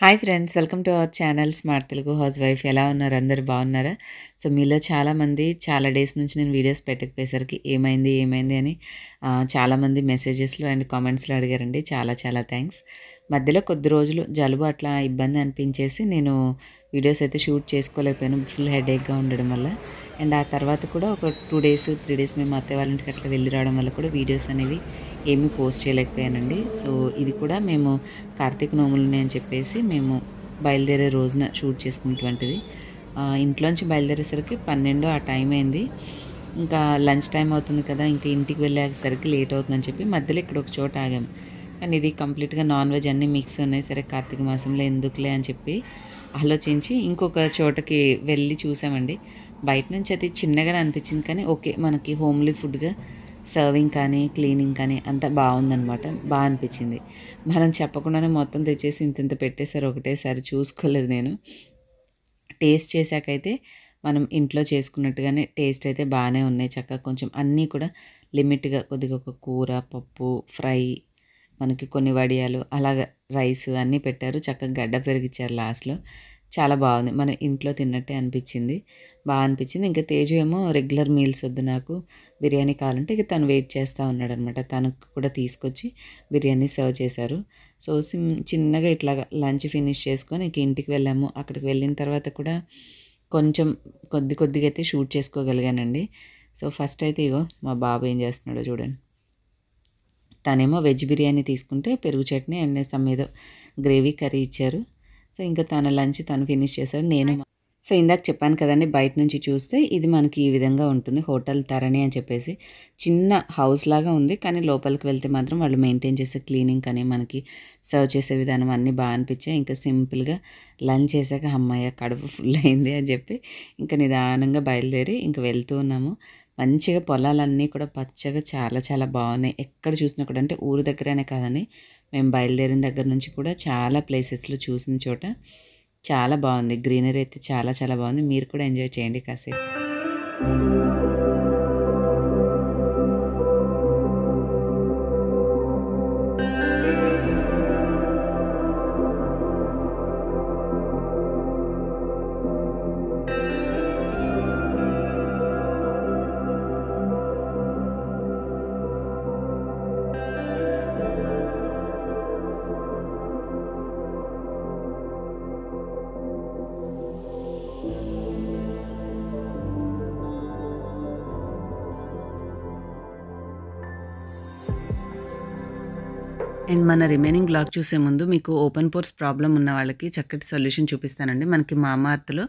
Hi friends welcome to our channel smart Telugu housewife. ఎలా ఉన్నారు? అందరు బాగున్నారా? సో మీలో చాలామంది చాలా డేస్ నుంచి నేను వీడియోస్ పెట్టకపోయేసరికి ఏమైంది ఏమైంది అని చాలామంది మెసేజెస్లో అండ్ కామెంట్స్లో అడిగారండి. చాలా చాలా థ్యాంక్స్. మధ్యలో కొద్ది రోజులు జలుబు అట్లా ఇబ్బంది అనిపించేసి నేను వీడియోస్ అయితే షూట్ చేసుకోలేకపోయాను ఫుల్ హెడేక్గా ఉండడం వల్ల. అండ్ ఆ తర్వాత కూడా ఒక టూ డేస్ త్రీ డేస్ మేము అత్తే వాళ్ళ ఇంటికి అట్లా వెళ్ళి రావడం వల్ల కూడా వీడియోస్ అనేవి ఏమీ పోస్ట్ చేయలేకపోయానండి. సో ఇది కూడా మేము కార్తీక నోములని అని చెప్పేసి మేము బయలుదేరే రోజున షూట్ చేసుకున్నటువంటిది ఇంట్లోంచి బయలుదేరేసరికి పన్నెండు ఆ టైం అయింది. ఇంకా లంచ్ టైం అవుతుంది కదా ఇంకా ఇంటికి వెళ్ళేసరికి లేట్ అవుతుందని చెప్పి మధ్యలో ఇక్కడ ఒక చోట ఆగాం. కానీ ఇది కంప్లీట్గా నాన్ వెజ్ అన్నీ మిక్స్ ఉన్నాయి. సరే కార్తీక మాసంలో ఎందుకులే అని చెప్పి ఆలోచించి ఇంకొక చోటకి వెళ్ళి చూసామండి. బయట నుంచి అది చిన్నగానే అనిపించింది కానీ ఓకే మనకి హోమ్లీ ఫుడ్గా సర్వింగ్ కానీ క్లీనింగ్ కానీ అంతా బాగుందనమాట బాగా అనిపించింది. మనం చెప్పకుండానే మొత్తం తెచ్చేసి ఇంత ఇంత పెట్టేశారు ఒకటేసారి చూసుకోలేదు నేను. టేస్ట్ చేశాకైతే మనం ఇంట్లో చేసుకున్నట్టుగానే టేస్ట్ అయితే బాగానే ఉన్నాయి చక్కగా. కొంచెం అన్నీ కూడా లిమిట్గా కొద్దిగా ఒక కూర పప్పు ఫ్రై మనకి కొన్ని వడియాలు అలాగ రైస్ అన్నీ పెట్టారు. చక్కగా గడ్డ పెరిగిచ్చారు లాస్ట్లో. చాలా బాగుంది. మన ఇంట్లో తిన్నట్టే అనిపించింది. బాగా అనిపించింది. ఇంకా తేజు ఏమో రెగ్యులర్ మీల్స్ వద్దు నాకు బిర్యానీ కావాలంటే ఇక తను వెయిట్ చేస్తూ ఉన్నాడు అనమాట తనకు కూడా తీసుకొచ్చి బిర్యానీ సర్వ్ చేశారు. సో సిమ్ చిన్నగా ఇట్లాగా లంచ్ ఫినిష్ చేసుకొని ఇక ఇంటికి వెళ్ళాము. అక్కడికి వెళ్ళిన తర్వాత కూడా కొంచెం కొద్ది కొద్దిగా అయితే షూట్ చేసుకోగలిగానండి. సో ఫస్ట్ అయితే ఇగో మా బాబు ఏం చేస్తున్నాడో చూడండి. తనేమో వెజ్ బిర్యానీ తీసుకుంటే పెరుగు చట్నీ అండ్ సమ్ ఏదో గ్రేవీ కర్రీ ఇచ్చారు. సో ఇంకా తన లంచ్ తను ఫినిష్ చేశారు నేను సో ఇందాక చెప్పాను కదండి బయట నుంచి చూస్తే ఇది మనకి ఈ విధంగా ఉంటుంది హోటల్ తరణి అని చెప్పేసి. చిన్న హౌస్ లాగా ఉంది కానీ లోపలికి వెళ్తే మాత్రం వాళ్ళు మెయింటైన్ చేసే క్లీనింగ్ కానీ మనకి సర్వ్ చేసే విధానం అన్నీ బాగా అనిపించాయి. ఇంకా సింపుల్గా లంచ్ చేశాక అమ్మాయి కడుపు ఫుల్ అయింది అని చెప్పి ఇంకా నిదానంగా బయలుదేరి ఇంకా వెళ్తూ ఉన్నాము. మంచిగా పొలాలన్నీ కూడా పచ్చగా చాలా చాలా బాగున్నాయి. ఎక్కడ చూసినా కూడా అంటే ఊరు దగ్గరనే కాదని మేము బయలుదేరిన దగ్గర నుంచి కూడా చాలా ప్లేసెస్లో చూసిన చోట. చాలా బాగుంది. గ్రీనరీ అయితే చాలా చాలా బాగుంది. మీరు కూడా ఎంజాయ్ చేయండి కాసేపు. అండ్ మన రిమైనింగ్ బ్లాగ్ చూసే ముందు మీకు ఓపెన్ పోర్స్ ప్రాబ్లం ఉన్న వాళ్ళకి చక్కటి సొల్యూషన్ చూపిస్తానండి. మనకి మామార్త్లో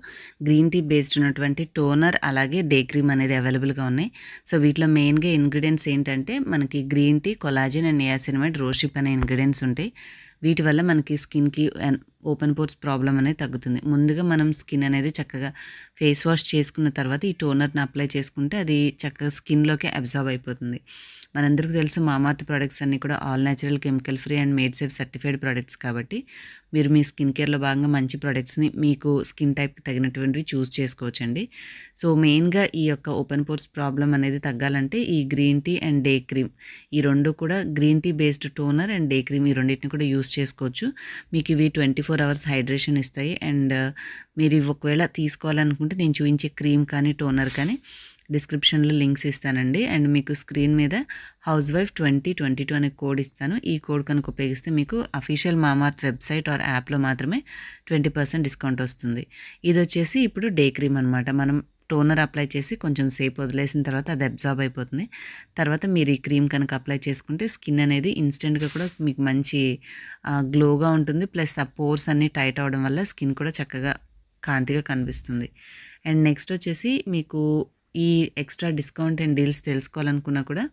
గ్రీన్ టీ బేస్డ్ ఉన్నటువంటి టోనర్ అలాగే డే క్రీమ్ అనేది అవైలబుల్గా ఉన్నాయి. సో వీటిలో మెయిన్గా ఇంగ్రీడియంట్స్ ఏంటంటే మనకి green tea collagen and niacinamide rosehip అనే ఇంగ్రీడియంట్స్ ఉంటాయి. వీటి వల్ల మనకి స్కిన్కి ఓపెన్ పోర్స్ ప్రాబ్లం అనేది తగ్గుతుంది. ముందుగా మనం స్కిన్ అనేది చక్కగా ఫేస్ వాష్ చేసుకున్న తర్వాత ఈ టోనర్ని అప్లై చేసుకుంటే అది చక్కగా స్కిన్లోకి అబ్జర్వ్ అయిపోతుంది. మనందరికీ తెలుసు మామార్త్ ప్రోడక్ట్స్ అన్నీ కూడా all natural chemical free and made safe certified products కాబట్టి మీరు మీ స్కిన్ కేర్లో భాగంగా మంచి ప్రోడక్ట్స్ని మీకు స్కిన్ టైప్కి తగినటువంటివి చూస్ చేసుకోవచ్చండి. సో మెయిన్గా ఈ యొక్క ఓపెన్ పోర్స్ ప్రాబ్లం అనేది తగ్గాలంటే ఈ green tea and day cream ఈ రెండు కూడా green tea based toner and day cream ఈ రెండింటిని కూడా యూస్ చేసుకోవచ్చు. మీకు ఇవి ట్వంటీ ఫోర్ అవర్స్ హైడ్రేషన్ ఇస్తాయి. అండ్ మీరు ఇవి ఒకవేళ తీసుకోవాలనుకుంటే నేను చూపించే క్రీమ్ కానీ టోనర్ కానీ డిస్క్రిప్షన్లో లింక్స్ ఇస్తానండి. అండ్ మీకు స్క్రీన్ మీద housewife twenty twenty two అనే కోడ్ ఇస్తాను. ఈ కోడ్ కనుక ఉపయోగిస్తే మీకు అఫీషియల్ మామార్త్ వెబ్సైట్ ఆర్ యాప్లో మాత్రమే ట్వంటీ పర్సెంట్ డిస్కౌంట్ వస్తుంది. ఇది వచ్చేసి ఇప్పుడు డే క్రీమ్ అనమాట మనం టోనర్ అప్లై చేసి కొంచెం సేపు వదిలేసిన తర్వాత అది అబ్జార్బ్ అయిపోతుంది. తర్వాత మీరు ఈ క్రీమ్ కనుక అప్లై చేసుకుంటే స్కిన్ అనేది ఇన్స్టెంట్గా కూడా మీకు మంచి గ్లోగా ఉంటుంది. ప్లస్ ఆ పోర్స్ అన్నీ టైట్ అవడం వల్ల స్కిన్ కూడా చక్కగా కాంతిగా కనిపిస్తుంది. అండ్ నెక్స్ట్ వచ్చేసి మీకు ఈ ఎక్స్ట్రా డిస్కౌంట్ అండ్ డీల్స్ తెలుసుకోవాలనుకున్నా కూడా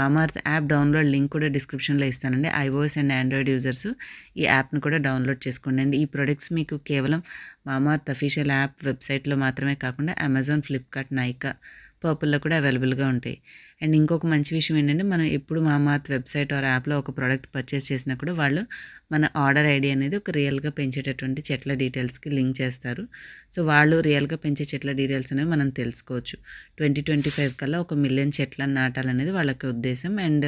మామార్త్ యాప్ డౌన్లోడ్ లింక్ కూడా డిస్క్రిప్షన్లో ఇస్తానండి. ఐఓఎస్ అండ్ ఆండ్రాయిడ్ యూజర్స్ ఈ యాప్ను కూడా డౌన్లోడ్ చేసుకోండి. అండి ఈ ప్రొడక్ట్స్ మీకు కేవలం మామార్త్ అఫీషియల్ యాప్ వెబ్సైట్లో మాత్రమే కాకుండా అమెజాన్ ఫ్లిప్కార్ట్ నైకా పర్పుల్లో కూడా అవైలబుల్గా ఉంటాయి. అండ్ ఇంకొక మంచి విషయం ఏంటంటే మనం ఎప్పుడు మామార్త్ వెబ్సైట్ ఆర్ యాప్లో ఒక ప్రోడక్ట్ పర్చేస్ చేసినా కూడా వాళ్ళు మన ఆర్డర్ ఐడి అనేది ఒక రియల్గా పెంచేటటువంటి చెట్ల డీటెయిల్స్కి లింక్ చేస్తారు. సో వాళ్ళు రియల్గా పెంచే చెట్ల డీటెయిల్స్ అనేవి మనం తెలుసుకోవచ్చు. ట్వంటీ ట్వంటీ ఫైవ్ కల్లా ఒక మిలియన్ చెట్లను నాటాలనేది వాళ్ళకి ఉద్దేశం. అండ్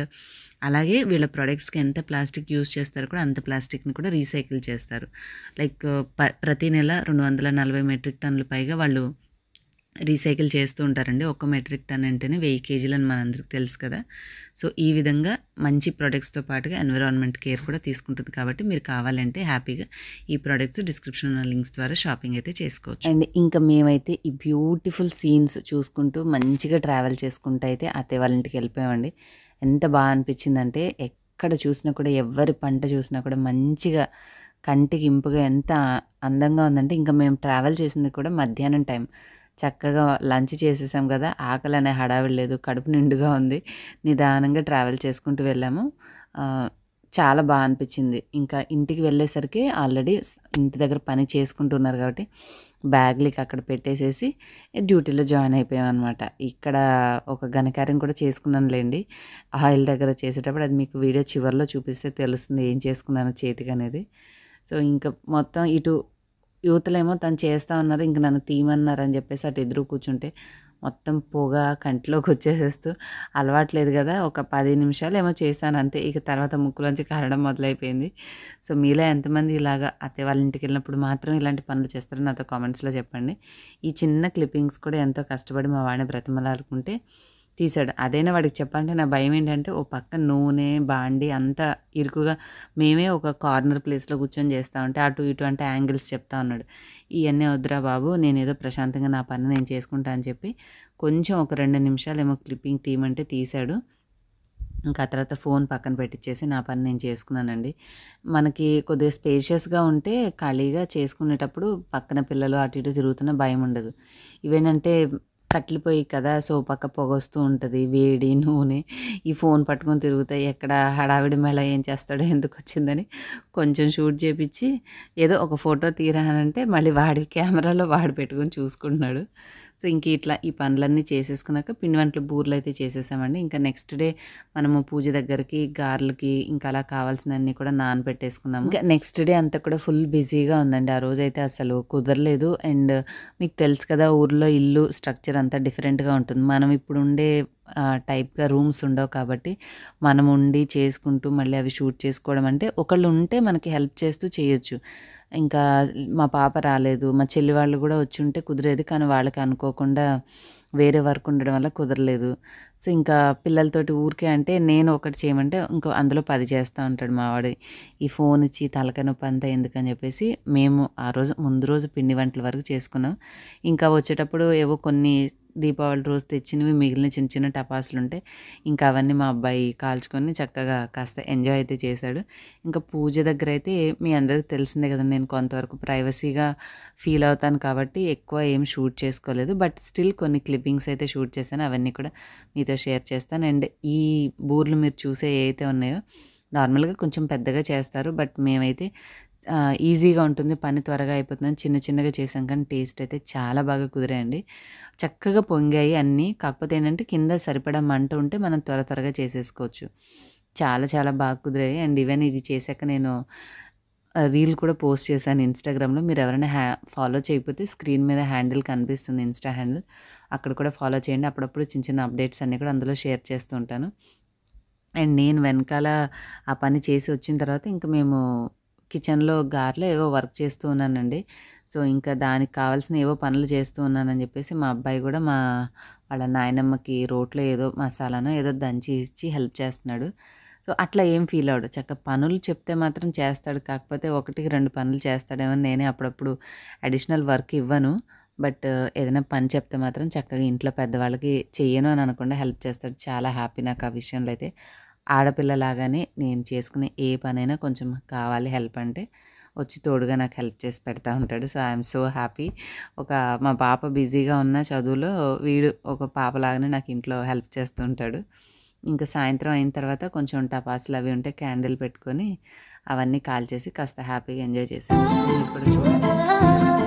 అలాగే వీళ్ళ ప్రొడక్ట్స్కి ఎంత ప్లాస్టిక్ యూస్ చేస్తారో కూడా అంత ప్లాస్టిక్ని కూడా రీసైకిల్ చేస్తారు. లైక్ ప ప్రతి నెల రెండు వందల నలభై మెట్రిక్ టన్నుల పైగా వాళ్ళు రీసైకిల్ చేస్తూ ఉంటారండి. ఒక్క మెట్రిక్ టన్ అంటేనే వెయ్యి కేజీలు అని మనందరికి తెలుసు కదా. సో ఈ విధంగా మంచి ప్రొడక్ట్స్తో పాటుగా ఎన్విరాన్మెంట్ కేర్ కూడా తీసుకుంటుంది కాబట్టి మీరు కావాలంటే హ్యాపీగా ఈ ప్రొడక్ట్స్ డిస్క్రిప్షన్ లింక్స్ ద్వారా షాపింగ్ అయితే చేసుకోవచ్చు. అండ్ ఇంకా మేమైతే ఈ బ్యూటిఫుల్ సీన్స్ చూసుకుంటూ మంచిగా ట్రావెల్ చేసుకుంటూ అయితే అత్తయ్య వాళ్ళ ఇంటికి వెళ్ళిపోయామండి. ఎంత బాగా అనిపించిందంటే ఎక్కడ చూసినా కూడా ఎవరి పంట చూసినా కూడా మంచిగా కంటికి ఇంపుగా ఎంత అందంగా ఉందంటే ఇంకా మేము ట్రావెల్ చేసింది కూడా మధ్యాహ్నం టైం. చక్కగా లంచ్ చేసేసాం కదా ఆకలి అనే హడావిడి లేదు కడుపు నిండుగా ఉంది. నిదానంగా ట్రావెల్ చేసుకుంటూ వెళ్ళాము. చాలా బాగా అనిపించింది. ఇంకా ఇంటికి వెళ్ళేసరికి ఆల్రెడీ ఇంటి దగ్గర పని చేసుకుంటున్నారు కాబట్టి బ్యాగ్లకి అక్కడ పెట్టేసేసి డ్యూటీలో జాయిన్ అయిపోయామన్నమాట. ఇక్కడ ఒక ఘనకార్యం కూడా చేసుకున్నాను లేండి ఆయిల్ దగ్గర చేసేటప్పుడు అది మీకు వీడియో చివరిలో చూపిస్తే తెలుస్తుంది ఏం చేసుకున్నాను చేతికి అనేది సో ఇంకా మొత్తం ఇటు యువతలేమో తను చేస్తా ఉన్నారు ఇంక నన్ను తీయమన్నారు అని చెప్పేసి అటు ఎదురు కూర్చుంటే మొత్తం పొగ కంటిలోకి వచ్చేసేస్తూ అలవాట్లేదు కదా ఒక పది నిమిషాలు ఏమో చేశాను అంతే. ఇక తర్వాత ముక్కులోంచి కారడం మొదలైపోయింది. సో మీలో ఎంతమంది ఇలాగా అత్తే వాళ్ళ ఇంటికి వెళ్ళినప్పుడు మాత్రం ఇలాంటి పనులు చేస్తారో నాతో కామెంట్స్లో చెప్పండి. ఈ చిన్న క్లిప్పింగ్స్ కూడా ఎంతో కష్టపడి మా వాడిని బ్రతిమలాడుకుంటే తీశాడు అదైనా వాడికి చెప్పాలంటే నా భయం ఏంటంటే ఓ పక్క నూనె బాండి అంతా ఇరుకుగా మేమే ఒక కార్నర్ ప్లేస్లో కూర్చొని చేస్తా ఉంటే అటు ఇటు అంటే యాంగిల్స్ చెప్తా ఉన్నాడు. ఇవన్నీ వద్దురా బాబు నేను ఏదో ప్రశాంతంగా నా పని నేను చేసుకుంటా అని చెప్పి కొంచెం ఒక రెండు నిమిషాలు ఏమో క్లిప్పింగ్ తీయమంటే తీశాడు ఇంకా ఆ తర్వాత ఫోన్ పక్కన పెట్టించేసి నా పని నేను చేసుకున్నానండి. మనకి కొద్దిగా స్పేషియస్గా ఉంటే ఖాళీగా చేసుకునేటప్పుడు పక్కన పిల్లలు అటు ఇటు తిరుగుతున్న భయం ఉండదు. ఇవేనంటే కట్టెలు పొయ్యి కదా సో పక్క పొగ వస్తూ ఉంటుంది వేడి నూనె ఈ ఫోన్ పట్టుకొని తిరుగుతాయి ఎక్కడ హడావిడి మేళ ఏం చేస్తాడో ఎందుకు వచ్చిందని కొంచెం షూట్ చేపించి ఏదో ఒక ఫోటో తీరానంటే మళ్ళీ వాడి కెమెరాలో వాడు పెట్టుకొని చూసుకుంటున్నాడు. సో ఇంక ఇట్లా ఈ పనులన్నీ చేసేసుకున్నాక పిండి వంటలు బూర్లు అయితే చేసేసామండి. ఇంకా నెక్స్ట్ డే మనము పూజ దగ్గరికి గారెలకి ఇంకా అలా కావాల్సినవన్నీ కూడా నానబెట్టేసుకున్నాము. ఇంకా నెక్స్ట్ డే అంతా కూడా ఫుల్ బిజీగా ఉందండి. ఆ రోజు అయితే అసలు కుదరలేదు. అండ్ మీకు తెలుసు కదా ఊర్లో ఇల్లు స్ట్రక్చర్ అంతా డిఫరెంట్గా ఉంటుంది. మనం ఇప్పుడు ఉండే టైప్గా రూమ్స్ ఉండవు కాబట్టి మనం ఉండి చేసుకుంటూ మళ్ళీ అవి షూట్ చేసుకోవడం అంటే ఒకళ్ళు ఉంటే మనకి హెల్ప్ చేస్తూ చేయొచ్చు. ఇంకా మా పాప రాలేదు మా చెల్లి వాళ్ళు కూడా వచ్చి ఉంటే కుదిరేది కానీ వాళ్ళకి అనుకోకుండా వేరే వర్క్ ఉండడం వల్ల కుదరలేదు. సో ఇంకా పిల్లలతోటి ఊరికే అంటే నేను ఒకటి చేయమంటే ఇంకో అందులో పది చేస్తూ ఉంటాడు మావాడు ఈ ఫోన్ ఇచ్చి తలకాయ నొప్పి అంతా ఎందుకని చెప్పేసి మేము ఆ రోజు ముందు రోజు పిండి వంటల వరకు చేసుకున్నాం. ఇంకా వచ్చేటప్పుడు ఏవో కొన్ని దీపావళి రోజు తెచ్చినవి మిగిలిన చిన్న చిన్న టపాసులు ఉంటే ఇంకా అవన్నీ మా అబ్బాయి కాల్చుకొని చక్కగా కాస్త ఎంజాయ్ అయితే చేశాడు. ఇంకా పూజ దగ్గర అయితే మీ అందరికీ తెలిసిందే కదా నేను కొంతవరకు ప్రైవసీగా ఫీల్ అవుతాను కాబట్టి ఎక్కువ ఏం షూట్ చేసుకోలేదు. బట్ స్టిల్ కొన్ని క్లిప్పింగ్స్ అయితే షూట్ చేశాను అవన్నీ కూడా మీతో షేర్ చేస్తాను. అండ్ ఈ బూర్లు మీరు చూసే ఏవైతే ఉన్నాయో నార్మల్గా కొంచెం పెద్దగా చేస్తారు. బట్ మేమైతే ఈజీగా ఉంటుంది పని త్వరగా అయిపోతుందని చిన్న చిన్నగా చేసాం కానీ టేస్ట్ అయితే చాలా బాగా కుదిరాయండి. చక్కగా పొంగాయి అన్నీ. కాకపోతే ఏంటంటే కింద సరిపడా మంట ఉంటే మనం త్వర త్వరగా చేసేసుకోవచ్చు. చాలా చాలా బాగా కుదిరాయి. అండ్ ఈవెన్ ఇది చేశాక నేను రీల్ కూడా పోస్ట్ చేశాను ఇన్స్టాగ్రామ్లో. మీరు ఎవరైనా హ్యా ఫాలో చేయకపోతే స్క్రీన్ మీద హ్యాండిల్ కనిపిస్తుంది ఇన్స్టా హ్యాండిల్. అక్కడ కూడా ఫాలో చేయండి. అప్పుడప్పుడు చిన్న చిన్న అప్డేట్స్ అన్నీ కూడా అందులో షేర్ చేస్తూ ఉంటాను. అండ్ నేను వెనకాల ఆ పని చేసి వచ్చిన తర్వాత ఇంకా మేము కిచెన్లో గారెలో ఏవో వర్క్ చేస్తూ ఉన్నానండి. సో ఇంకా దానికి కావాల్సిన ఏవో పనులు చేస్తూ ఉన్నానని చెప్పేసి మా అబ్బాయి కూడా మా వాళ్ళ నాయనమ్మకి రోట్లో ఏదో మసాలానో ఏదో దంచి ఇచ్చి హెల్ప్ చేస్తున్నాడు. సో అట్లా ఏం ఫీల్ అవడు చక్క పనులు చెప్తే మాత్రం చేస్తాడు. కాకపోతే ఒకటికి రెండు పనులు చేస్తాడేమో అని నేనే అప్పుడప్పుడు అడిషనల్ వర్క్ ఇవ్వను. బట్ ఏదైనా పని చెప్తే మాత్రం చక్కగా ఇంట్లో పెద్దవాళ్ళకి చెయ్యను అని అనకుండా హెల్ప్ చేస్తాడు. చాలా హ్యాపీ నాకు ఆ విషయంలో అయితే. ఆడపిల్లలాగానే నేను చేసుకునే ఏ పనైనా కొంచెం కావాలి హెల్ప్ అంటే వచ్చి తోడుగా నాకు హెల్ప్ చేసి పెడతా ఉంటాడు. So I'm so happy. ఒక మా పాప బిజీగా ఉన్న చదువులో వీడు ఒక పాపలాగానే నాకు ఇంట్లో హెల్ప్ చేస్తూ ఉంటాడు. ఇంకా సాయంత్రం అయిన తర్వాత కొంచెం టపాసులు అవి ఉంటే క్యాండిల్ పెట్టుకొని అవన్నీ కాల్చేసి కాస్త హ్యాపీగా ఎంజాయ్ చేసాను సో మీరు కూడా చూడండి.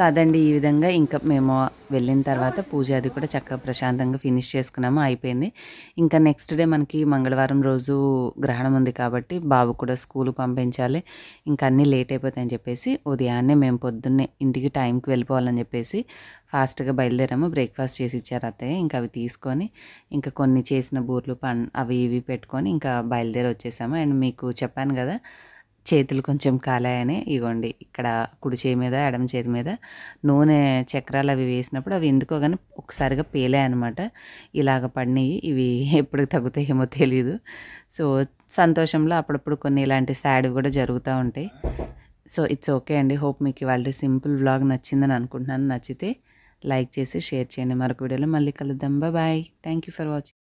సో అదండి ఈ విధంగా ఇంకా మేము వెళ్ళిన తర్వాత పూజ అది కూడా చక్కగా ప్రశాంతంగా ఫినిష్ చేసుకున్నాము అయిపోయింది. ఇంకా నెక్స్ట్ డే మనకి మంగళవారం రోజు గ్రహణం ఉంది కాబట్టి బాబు కూడా స్కూల్ పంపించాలి. ఇంకా అన్నీ లేట్ అయిపోతాయని చెప్పేసి ఉదయాన్నే మేము పొద్దున్నే ఇంటికి టైంకి వెళ్ళిపోవాలని చెప్పేసి ఫాస్ట్గా బయలుదేరాము. బ్రేక్ఫాస్ట్ చేసి ఇచ్చారు అత్తయ్య. ఇంకా అవి తీసుకొని ఇంకా కొన్ని చేసిన బూర్లు పన్ అవి ఇవి పెట్టుకొని ఇంకా బయలుదేరి వచ్చేసాము. అండ్ మీకు చెప్పాను కదా చేతులు కొంచెం కాలాయని ఇగోండి ఇక్కడ కుడి చేయి మీద ఎడమ చేతి మీద నూనె చక్రాలు అవి వేసినప్పుడు అవి ఎందుకో కానీ ఒకసారిగా పేలాయి అనమాట ఇలాగ పడినాయి ఇవి ఎప్పుడు తగ్గుతాయేమో తెలియదు సో సంతోషంలో అప్పుడప్పుడు కొన్ని ఇలాంటి సాడ్ కూడా జరుగుతూ ఉంటాయి. సో ఇట్స్ ఓకే అండి. హోప్ మీకు ఇవాళ సింపుల్ వ్లాగ్ నచ్చిందని అనుకుంటున్నాను. నచ్చితే లైక్ చేసి షేర్ చేయండి. మరొక వీడియోలో మళ్ళీ కలుద్దాం. Bye thank you for watching.